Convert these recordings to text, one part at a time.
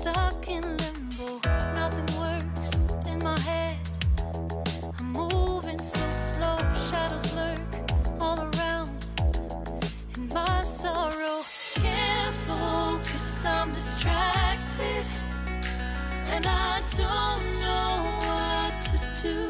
stuck in limbo. Nothing works in my head. I'm moving so slow. Shadows lurk all around in my sorrow. Can't focus, I'm distracted. And I don't know what to do.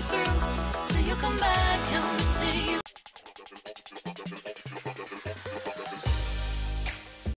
through till you come back